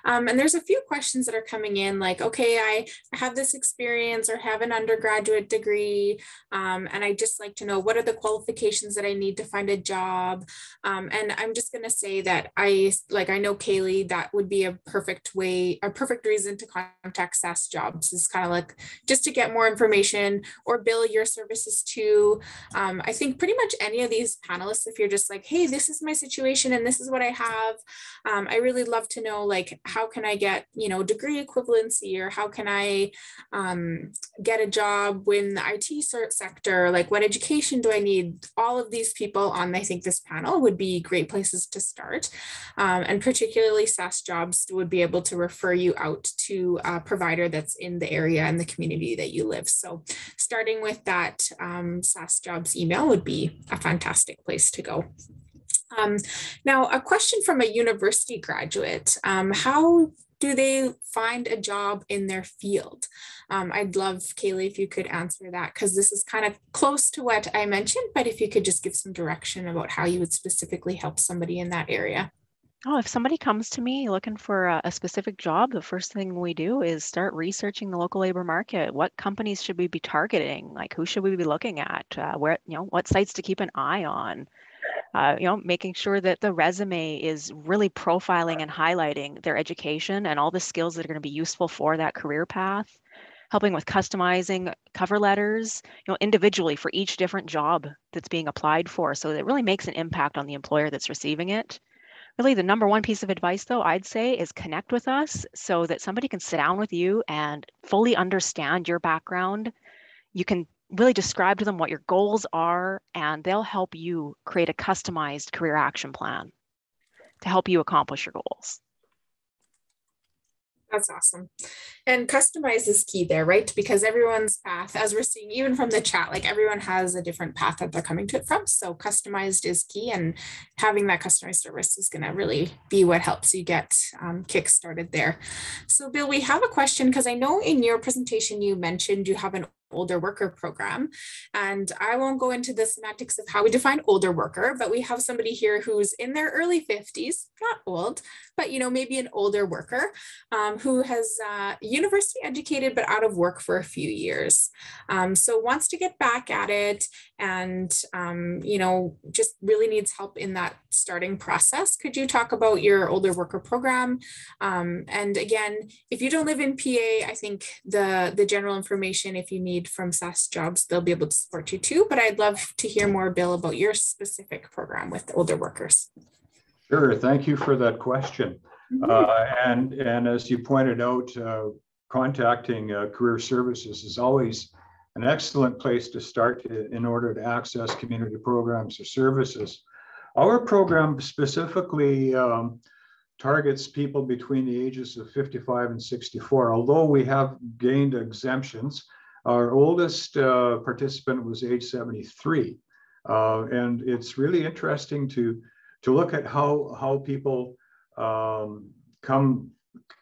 Um, and there's a few questions that are coming in like, okay, I have this experience or have an undergraduate degree, um, and I just like to know what are the qualifications that I need to find a job. Um, and I'm just going to say that I, like, I know Kaylee, that would be a perfect way, a perfect reason to contact Sask Jobs is kind of like just to get more information or bill your services too. Um, I think pretty much any of these panelists, if you're just like, hey, this is my situation and this is what I have, Um, I really love to know like how can I get you know degree equivalency or how can I um, get a job in the IT sector? Like what education do I need? All of these people on I think this panel would be great places to start, um, and particularly Sask Jobs would be able to refer you out to a provider that's in the area and the community that you live. So starting with that um, Sask Jobs email would be a fantastic place to go. Um, now, a question from a university graduate um, How do they find a job in their field? Um, I'd love, Kaylee, if you could answer that, because this is kind of close to what I mentioned, but if you could just give some direction about how you would specifically help somebody in that area. Oh, if somebody comes to me looking for a, a, specific job, the first thing we do is start researching the local labor market. What companies should we be targeting? Like, who should we be looking at? Uh, where, you know, what sites to keep an eye on? Uh, you know, making sure that the resume is really profiling and highlighting their education and all the skills that are going to be useful for that career path helping with customizing cover letters, you know, individually for each different job that's being applied for. So it really makes an impact on the employer that's receiving it. Really, the number one piece of advice, though, I'd say is connect with us so that somebody can sit down with you and fully understand your background. You can really describe to them what your goals are, and they'll help you create a customized career action plan to help you accomplish your goals. That's awesome. And customize is key there, right? Because everyone's path, as we're seeing even from the chat, like everyone has a different path that they're coming to it from. So customized is key, and having that customized service is going to really be what helps you get um, kick started there. So, Bill, we have a question because I know in your presentation you mentioned you have an older worker program. And I won't go into the semantics of how we define older worker, but we have somebody here who's in their early 50s, not old, but you know, maybe an older worker um, who has uh, university educated but out of work for a few years. Um, so wants to get back at it and um, you know, just really needs help in that starting process. Could you talk about your older worker program? Um, and again, if you don't live in PA, I think the, the general information, if you need from Sask Jobs, they'll be able to support you too. But I'd love to hear more, Bill, about your specific program with older workers. Sure, thank you for that question. Mm -hmm. uh, and, and as you pointed out, uh, contacting uh, career services is always an excellent place to start in order to access community programs or services. Our program specifically um, targets people between the ages of 55 and 64, although we have gained exemptions our oldest uh, participant was age 73. Uh, and it's really interesting to, to look at how, how people um, come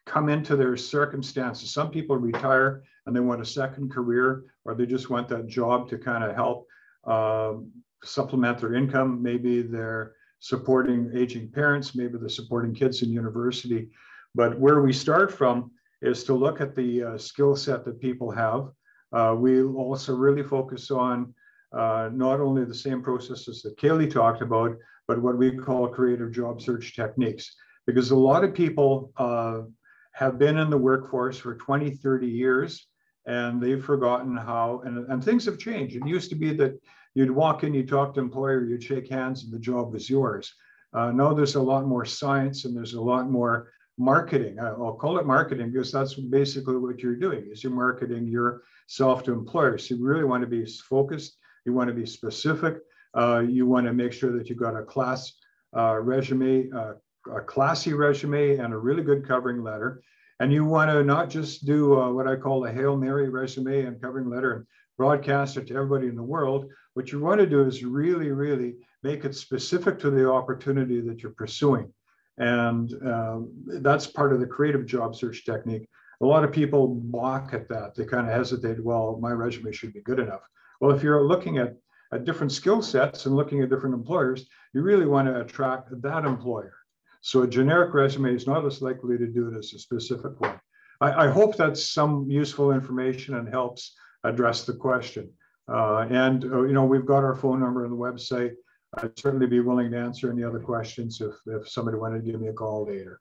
come into their circumstances. Some people retire and they want a second career, or they just want that job to kind of help um, supplement their income. Maybe they're supporting aging parents, maybe they're supporting kids in university. But where we start from is to look at the uh, skill set that people have. Uh, we also really focus on uh, not only the same processes that Kaylee talked about, but what we call creative job search techniques. Because a lot of people uh, have been in the workforce for 20, 30 years, and they've forgotten how, and, and things have changed. It used to be that you'd walk in, you'd talk to employer, you'd shake hands, and the job was yours. Uh, now there's a lot more science and there's a lot more marketing. I'll call it marketing because that's basically what you're doing is you're marketing yourself to employers. You really want to be focused. You want to be specific. Uh, you want to make sure that you've got a class uh, resume, uh, a classy resume, and a really good covering letter. And you want to not just do uh, what I call a Hail Mary resume and covering letter and broadcast it to everybody in the world. What you want to do is really, really make it specific to the opportunity that you're pursuing. And um, that's part of the creative job search technique. A lot of people balk at that. They kind of hesitate, well, my resume should be good enough. Well, if you're looking at, at different skill sets and looking at different employers, you really want to attract that employer. So a generic resume is not as likely to do it as a specific one. I, I hope that's some useful information and helps address the question. Uh, and, uh, you know, we've got our phone number on the website. I'd certainly be willing to answer any other questions if, if somebody wanted to give me a call later.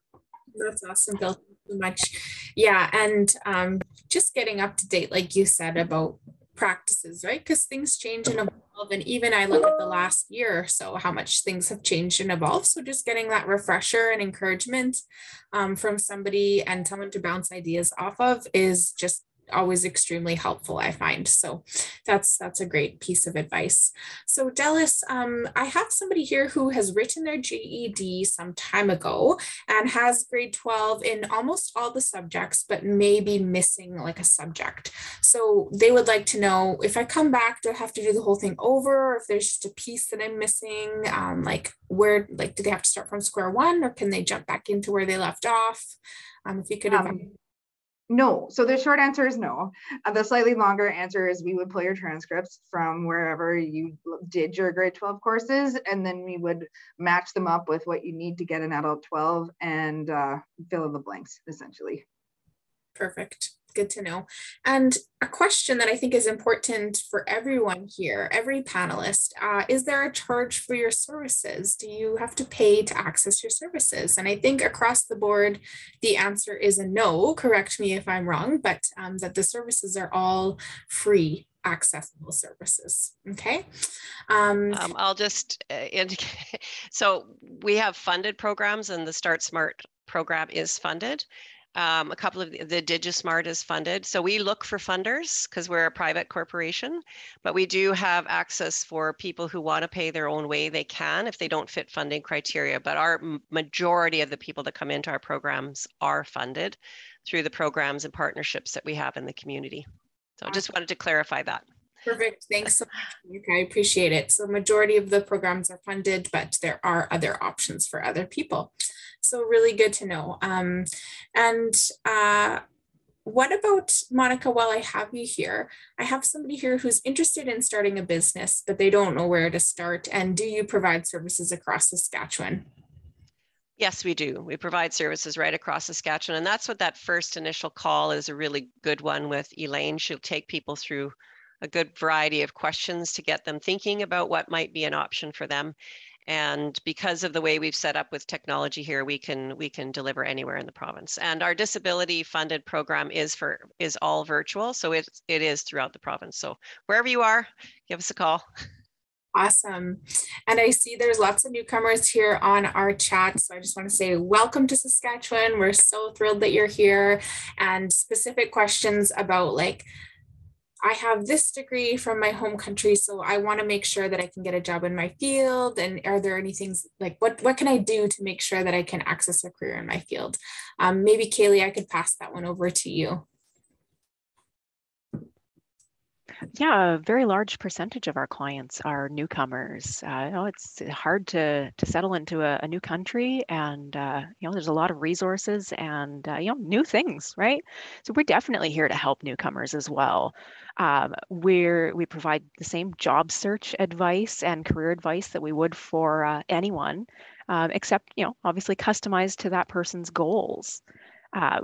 That's awesome, Bill. Thank you so much. Yeah, and um, just getting up to date, like you said, about practices, right? Because things change and evolve. And even I look at the last year or so, how much things have changed and evolved. So just getting that refresher and encouragement um, from somebody and someone to bounce ideas off of is just always extremely helpful i find. So that's that's a great piece of advice. So Dallas um, i have somebody here who has written their ged some time ago and has grade 12 in almost all the subjects but maybe missing like a subject. So they would like to know if i come back do i have to do the whole thing over? Or if there's just a piece that i'm missing um, like where like do they have to start from square one or can they jump back into where they left off? Um, if you could um, no. So the short answer is no. Uh, the slightly longer answer is we would pull your transcripts from wherever you did your grade 12 courses, and then we would match them up with what you need to get an adult 12 and uh, fill in the blanks essentially. Perfect good to know. And a question that I think is important for everyone here, every panelist, uh, is there a charge for your services? Do you have to pay to access your services? And I think across the board, the answer is a no, correct me if I'm wrong, but um, that the services are all free accessible services. Okay. Um, um, I'll just uh, indicate. <laughs> So we have funded programs, and the Start Smart program is funded. Um, a couple of the, the DigiSmart is funded. So we look for funders because we're a private corporation, but we do have access for people who want to pay their own way. They can if they don't fit funding criteria. But our majority of the people that come into our programs are funded through the programs and partnerships that we have in the community. So I just wanted to clarify that. Perfect. Thanks so much. I appreciate it. So majority of the programs are funded, but there are other options for other people. So really good to know. Um, and uh, what about Monica, while I have you here, I have somebody here who's interested in starting a business, but they don't know where to start. And do you provide services across Saskatchewan? Yes, we do. We provide services right across Saskatchewan. And that's what that first initial call is a really good one with Elaine. She'll take people through a good variety of questions to get them thinking about what might be an option for them. And because of the way we've set up with technology here, we can we can deliver anywhere in the province. And our disability funded program is for is all virtual, so it it is throughout the province. So wherever you are, give us a call. Awesome. And I see there's lots of newcomers here on our chat. So I just want to say welcome to Saskatchewan. We're so thrilled that you're here. And specific questions about like I have this degree from my home country, so I want to make sure that I can get a job in my field. And are there any things like what what can I do to make sure that I can access a career in my field? Um, maybe Kaylee, I could pass that one over to you. Yeah, a very large percentage of our clients are newcomers. Uh, you know, it's hard to to settle into a, a new country, and uh, you know, there's a lot of resources and uh, you know, new things, right? So we're definitely here to help newcomers as well. Um, we're we provide the same job search advice and career advice that we would for uh, anyone, um, except you know, obviously customized to that person's goals. Uh,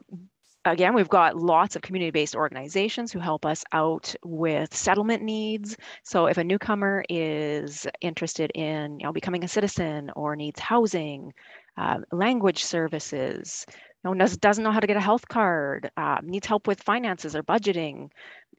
again, we've got lots of community-based organizations who help us out with settlement needs. So if a newcomer is interested in you know, becoming a citizen or needs housing, uh, language services, you know, does, doesn't know how to get a health card, uh, needs help with finances or budgeting,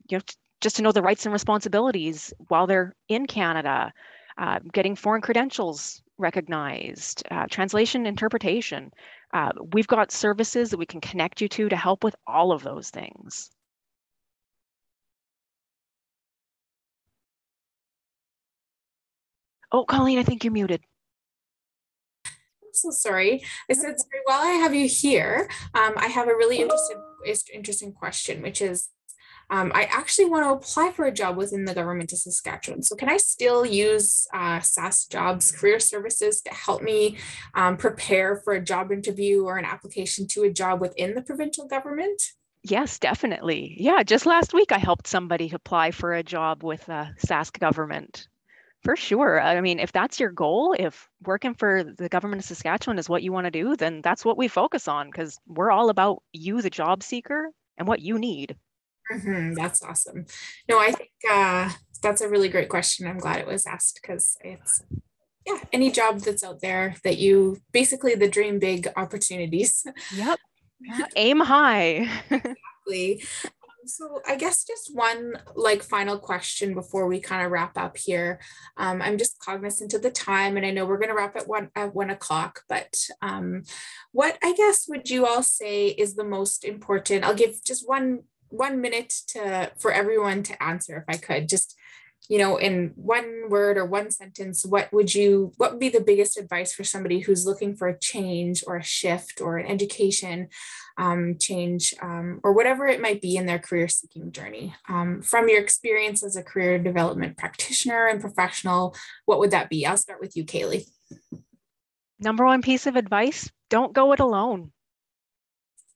you know, just to know the rights and responsibilities while they're in Canada, uh, getting foreign credentials recognized, uh, translation, interpretation. Uh, we've got services that we can connect you to to help with all of those things. Oh, Colleen, I think you're muted. I'm so sorry. I said, sorry, while I have you here, um, I have a really interesting, interesting question, which is um, I actually want to apply for a job within the government of Saskatchewan. So can I still use uh, Sask Jobs Career Services to help me um, prepare for a job interview or an application to a job within the provincial government? Yes, definitely. Yeah, just last week I helped somebody apply for a job with uh, Sask government. For sure. I mean, if that's your goal, if working for the government of Saskatchewan is what you want to do, then that's what we focus on because we're all about you, the job seeker, and what you need. Mm-hmm, that's awesome. No, I think uh, that's a really great question. I'm glad it was asked because it's yeah, any job that's out there that you basically the dream big opportunities. <laughs> Yep. Aim high. exactly. So I guess just one like final question before we kind of wrap up here. Um, I'm just cognizant of the time, and I know we're going to wrap at one at one o'clock. But um, what I guess would you all say is the most important? I'll give just one one minute to for everyone to answer if i could. Just you know in one word or one sentence what would you what would be the biggest advice for somebody who's looking for a change or a shift or an education um, change um, or whatever it might be in their career seeking journey? Um, from your experience as a career development practitioner and professional what would that be? I'll start with you kaylee. Number one piece of advice don't go it alone.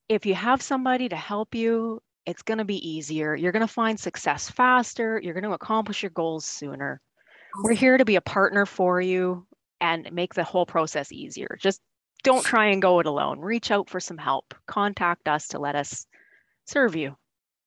If you have somebody to help you it's going to be easier. You're going to find success faster. You're going to accomplish your goals sooner. We're here to be a partner for you and make the whole process easier. Just don't try and go it alone. Reach out for some help. Contact us to let us serve you.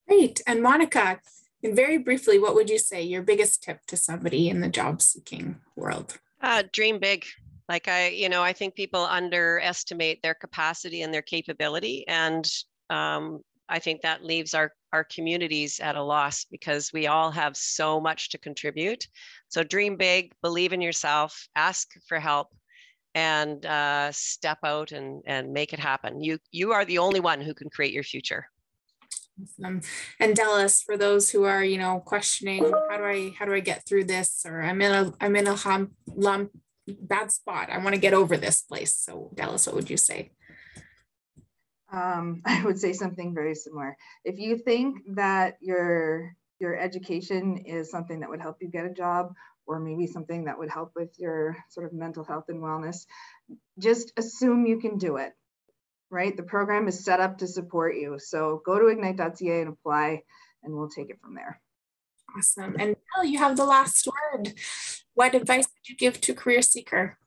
Great. And Monica, and very briefly, what would you say your biggest tip to somebody in the job seeking world? Uh, dream big. Like I, you know, I think people underestimate their capacity and their capability, and um, I think that leaves our, our communities at a loss because we all have so much to contribute. So dream big, believe in yourself, ask for help, and uh, step out and, and make it happen. You, you are the only one who can create your future. Awesome. And Dallas, for those who are, you know, questioning, how do I, how do I get through this? Or I'm in a, I'm in a hum, lump, bad spot. I want to get over this place. So Dallas, what would you say? Um, <laughs> I would say something very similar. If you think that your your education is something that would help you get a job, or maybe something that would help with your sort of mental health and wellness, just assume you can do it. Right? The program is set up to support you. So go to ignite.ca and apply, and we'll take it from there. Awesome. And Bill, you have the last word. What advice would you give to career seeker?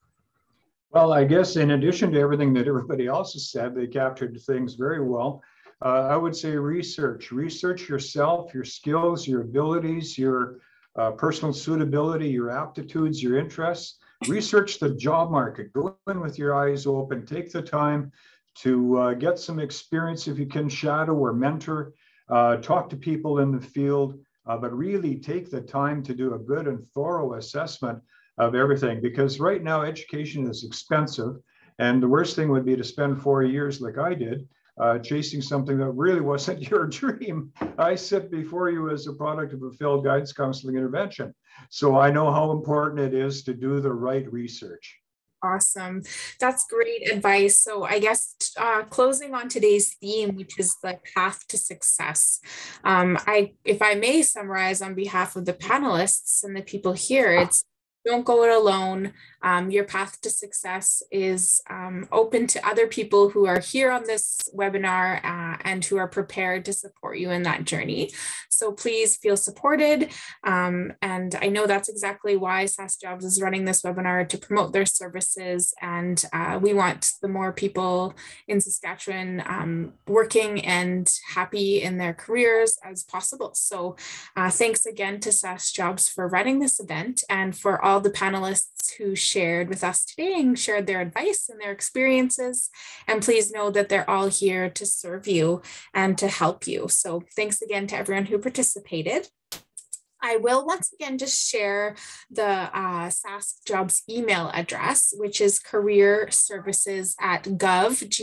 Well, I guess in addition to everything that everybody else has said, they captured things very well. Uh, I would say research. Research yourself, your skills, your abilities, your uh, personal suitability, your aptitudes, your interests. Research the job market. Go in with your eyes open. Take the time to uh, get some experience if you can shadow or mentor. Uh, talk to people in the field, uh, but really take the time to do a good and thorough assessment of everything because right now education is expensive. And the worst thing would be to spend four years like I did uh, chasing something that really wasn't <laughs> your dream. I sit before you as a product of a failed guidance counseling intervention. So I know how important it is to do the right research. Awesome. That's great advice. So, I guess uh, closing on today's theme, which is the path to success. Um, I, if I may summarize on behalf of the panelists and the people here, it's don't go it alone. Um, your path to success is um, open to other people who are here on this webinar uh, and who are prepared to support you in that journey. So please feel supported. Um, and I know that's exactly why Sask Jobs is running this webinar to promote their services. And uh, we want the more people in Saskatchewan um, working and happy in their careers as possible. So uh, thanks again to Sask Jobs for running this event and for all the panelists who shared with us today and shared their advice and their experiences. And please know that they're all here to serve you and to help you. So thanks again to everyone who participated. I will once again just share the uh, Sask Jobs email address, which is career services at gov.sk.ca.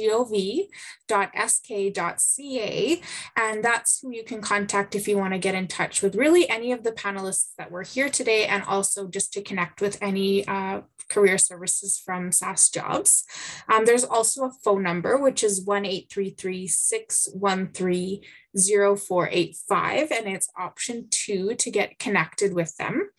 And that's who you can contact if you want to get in touch with really any of the panelists that were here today and also just to connect with any uh, career services from Sask Jobs. Um, there's also a phone number, which is 1 613 0485 and it's option two to get connected with them.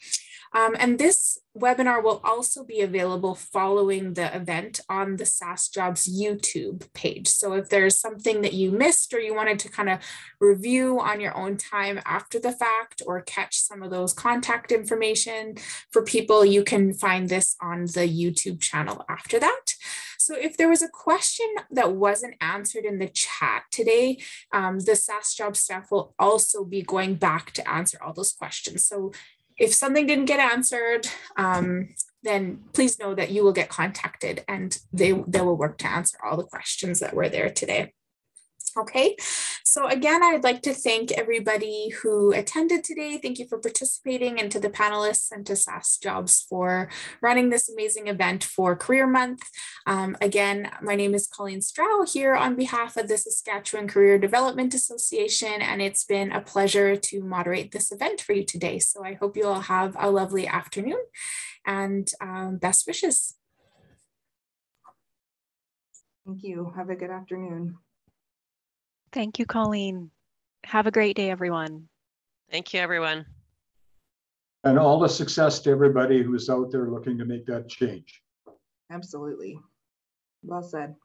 Um, and this webinar will also be available following the event on the Sask Jobs YouTube page. So if there's something that you missed or you wanted to kind of review on your own time after the fact or catch some of those contact information for people, you can find this on the YouTube channel after that. So if there was a question that wasn't answered in the chat today, um, the SaskJobs staff will also be going back to answer all those questions. So if something didn't get answered, um, then please know that you will get contacted and they, they will work to answer all the questions that were there today. Okay, so again, I'd like to thank everybody who attended today. Thank you for participating and to the panelists and to Sask Jobs for running this amazing event for Career Month. Um, again, my name is Colleen Strow here on behalf of the Saskatchewan Career Development Association, and it's been a pleasure to moderate this event for you today. So I hope you all have a lovely afternoon and um, best wishes. Thank you. Have a good afternoon. Thank you, Colleen. Have a great day, everyone. Thank you, everyone. And all the success to everybody who's out there looking to make that change. Absolutely. Well said.